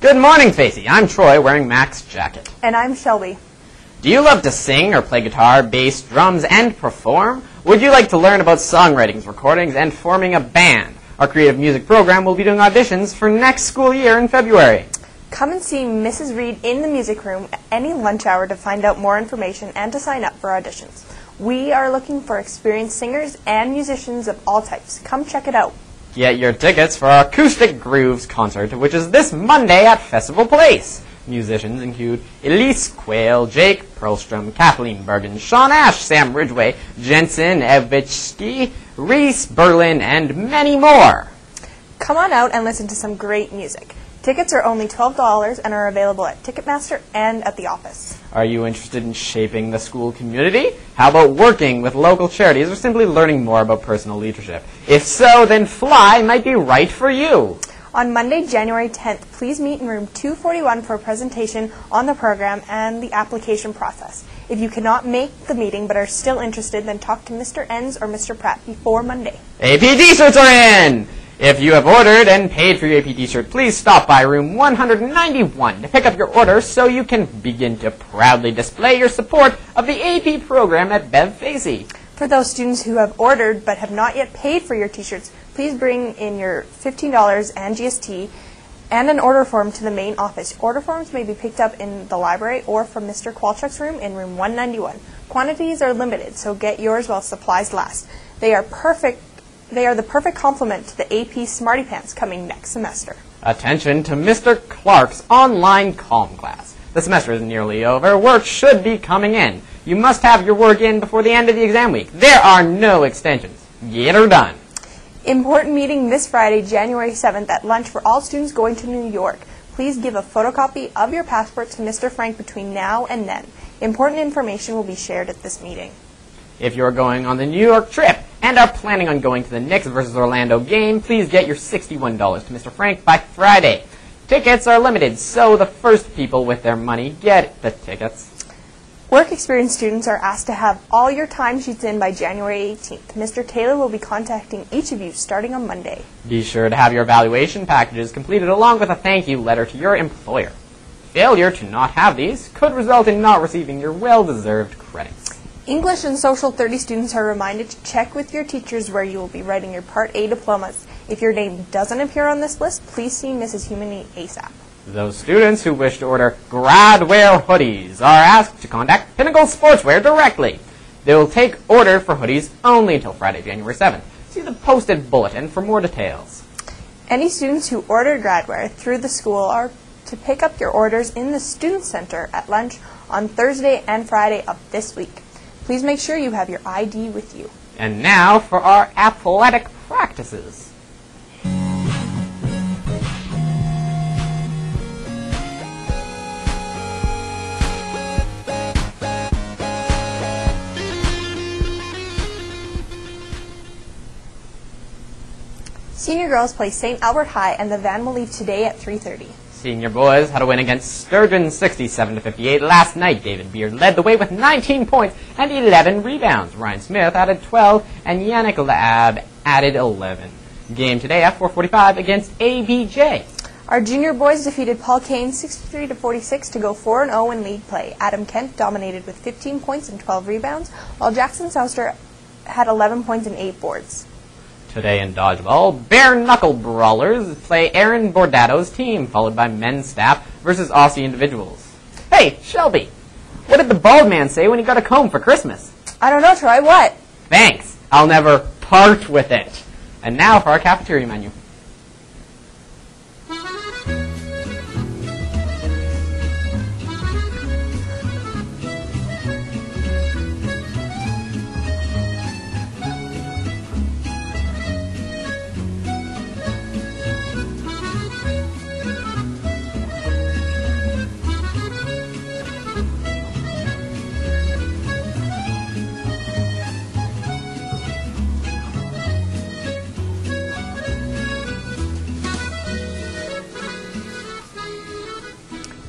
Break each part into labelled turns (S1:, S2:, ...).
S1: Good morning, Facey. I'm Troy, wearing Mac's jacket.
S2: And I'm Shelby.
S1: Do you love to sing or play guitar, bass, drums, and perform? Would you like to learn about songwritings, recordings, and forming a band? Our creative music program will be doing auditions for next school year in February.
S2: Come and see Mrs. Reed in the music room at any lunch hour to find out more information and to sign up for auditions. We are looking for experienced singers and musicians of all types. Come check it out.
S1: Get your tickets for our Acoustic Grooves concert, which is this Monday at Festival Place. Musicians include Elise Quayle, Jake Perlstrom, Kathleen Bergen, Sean Ash, Sam Ridgway, Jensen Evichski, Reese Berlin, and many more.
S2: Come on out and listen to some great music. Tickets are only $12 and are available at Ticketmaster and at the office.
S1: Are you interested in shaping the school community? How about working with local charities or simply learning more about personal leadership? If so, then Fly might be right for you.
S2: On Monday, January 10th, please meet in room 241 for a presentation on the program and the application process. If you cannot make the meeting but are still interested, then talk to Mr. Enns or Mr. Pratt before Monday.
S1: AP t-shirts are in! If you have ordered and paid for your AP t-shirt, please stop by room 191 to pick up your order so you can begin to proudly display your support of the AP program at Bev Facey.
S2: For those students who have ordered but have not yet paid for your t-shirts, please bring in your $15 and GST and an order form to the main office. Order forms may be picked up in the library or from Mr. Kwalchuk's room in room 191. Quantities are limited, so get yours while supplies last. They are perfect they are the perfect complement to the AP Smarty Pants coming next semester.
S1: Attention to Mr. Clark's online calm class. The semester is nearly over. Work should be coming in. You must have your work in before the end of the exam week. There are no extensions. Get her done.
S2: Important meeting this Friday, January 7th at lunch for all students going to New York. Please give a photocopy of your passport to Mr. Frank between now and then. Important information will be shared at this meeting.
S1: If you're going on the New York trip and are planning on going to the Knicks versus Orlando game, please get your $61 to Mr. Frank by Friday. Tickets are limited, so the first people with their money get the tickets.
S2: Work experience students are asked to have all your timesheets in by January 18th. Mr. Taylor will be contacting each of you starting on Monday.
S1: Be sure to have your evaluation packages completed along with a thank you letter to your employer. Failure to not have these could result in not receiving your well-deserved credits.
S2: English and Social 30 students are reminded to check with your teachers where you will be writing your Part A diplomas. If your name doesn't appear on this list, please see Mrs. Humany ASAP.
S1: Those students who wish to order Gradwear hoodies are asked to contact Pinnacle Sportswear directly. They will take order for hoodies only until Friday, January 7th. See the posted bulletin for more details.
S2: Any students who order Gradwear through the school are to pick up your orders in the Student Center at lunch on Thursday and Friday of this week. Please make sure you have your ID with you.
S1: And now for our athletic practices.
S2: Senior girls play St. Albert High and the van will leave today at 3.30.
S1: Senior boys had a win against Sturgeon 67 to 58 last night. David Beard led the way with 19 points and 11 rebounds. Ryan Smith added 12 and Yannick Lab added 11. Game today at 4:45 against ABJ.
S2: Our junior boys defeated Paul Kane 63 to 46 to go 4 0 in league play. Adam Kent dominated with 15 points and 12 rebounds, while Jackson Souster had 11 points and 8 boards.
S1: Today in dodgeball, bare knuckle brawlers play Aaron Bordato's team, followed by men's staff versus Aussie individuals. Hey, Shelby, what did the bald man say when he got a comb for Christmas?
S2: I don't know, Troy. What?
S1: Thanks. I'll never part with it. And now for our cafeteria menu.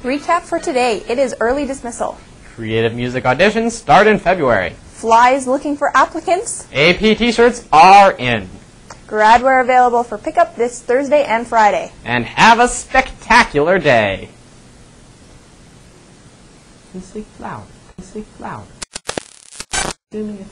S2: Recap for today. It is early dismissal.
S1: Creative music auditions start in February.
S2: Flies looking for applicants.
S1: AP t-shirts are in.
S2: Gradwear available for pickup this Thursday and Friday.
S1: And have a spectacular day. Please speak loud. Please speak loud. Zooming it.